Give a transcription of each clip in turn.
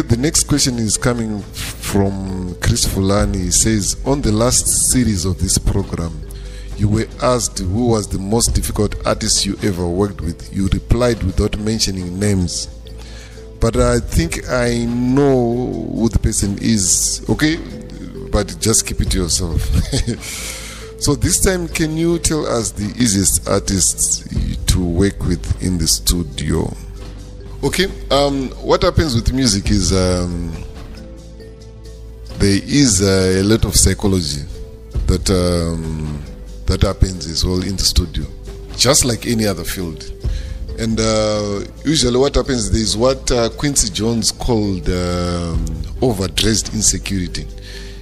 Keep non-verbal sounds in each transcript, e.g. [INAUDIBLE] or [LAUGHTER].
Okay, the next question is coming from Chris Fulani. He says, On the last series of this program, you were asked who was the most difficult artist you ever worked with. You replied without mentioning names. But I think I know who the person is, okay? But just keep it to yourself. [LAUGHS] so this time, can you tell us the easiest artists to work with in the studio? Okay, um, what happens with music is um, there is a lot of psychology that um, that happens as well in the studio, just like any other field. And uh, usually, what happens is what uh, Quincy Jones called um, overdressed insecurity.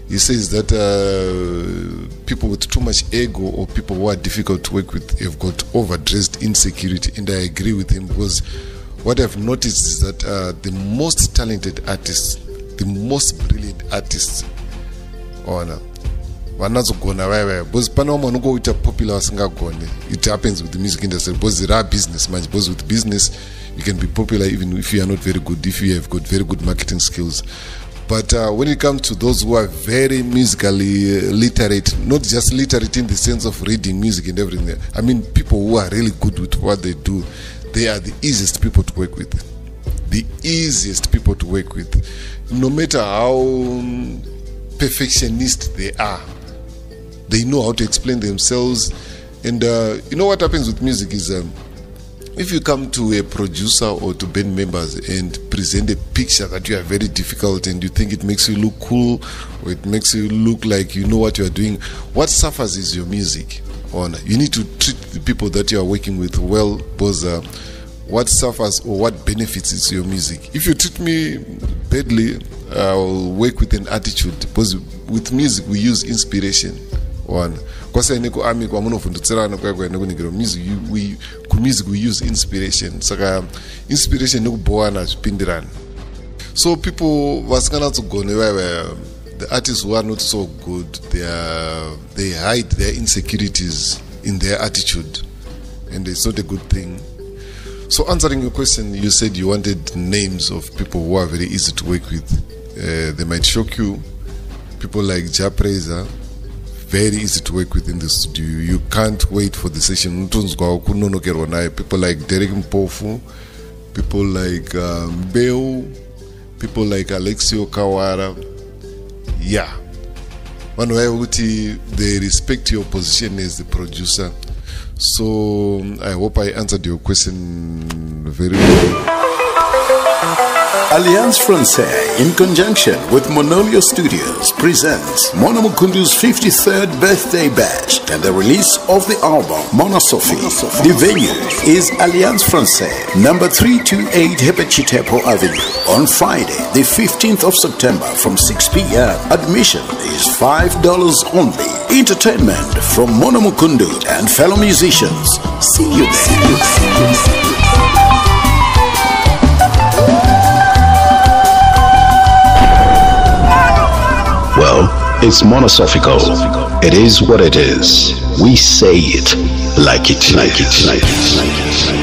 He says that uh, people with too much ego or people who are difficult to work with have got overdressed insecurity, and I agree with him because what I've noticed is that uh, the most talented artists, the most brilliant artists, ona vanazogona vaya because pane vamwe vanongoita popular vasingagone it happens with the music industry. Because there are business manje because with business you can be popular even if you are not very good if you have got very good marketing skills. But uh, when it comes to those who are very musically uh, literate not just literate in the sense of reading music and everything i mean people who are really good with what they do they are the easiest people to work with. The easiest people to work with. No matter how perfectionist they are they know how to explain themselves. And uh, you know what happens with music is um, if you come to a producer or to band members and present a picture that you are very difficult and you think it makes you look cool or it makes you look like you know what you are doing what suffers is your music on. You need to treat the people that you are working with well because uh, what suffers or what benefits is your music. If you treat me badly i'll work with an attitude because with music we use inspiration one kwasai kuarmy kwamunovhundutsirana kuya kuya nekuningirwa kumusic we use inspiration. Saka inspiration nekubowana zvipindirana so people vasinganyatsogone vaiva the artists who are not so good they, are, they hide their insecurities in their attitude and it's not a good thing. So answering your question you said you wanted names of people who are very easy to work with. Uh, they might shock you. People like Jah Prayzah very easy to work with in the studio. You can't wait for the session. People like derek mpofu people like um, beu people like alexio kawara yeah. Vanhu kuti they respect your position as the producer. So i hope i answered your question very well Alliance Francaise, in conjunction with Monolio Studios, presents Mono Mukundu's 53rd birthday bash and the release of the album Mona Sophie. The venue is Alliance Francaise, number 328 Herbert Chitepo Avenue, on Friday, the 15th of September from 6 p.m. Admission is $5 only. Entertainment from Mona Mukundu and fellow musicians. See you there. See you, see you, see you. It's monosophical. It is what it is. We say it like it, like it, like it, like it.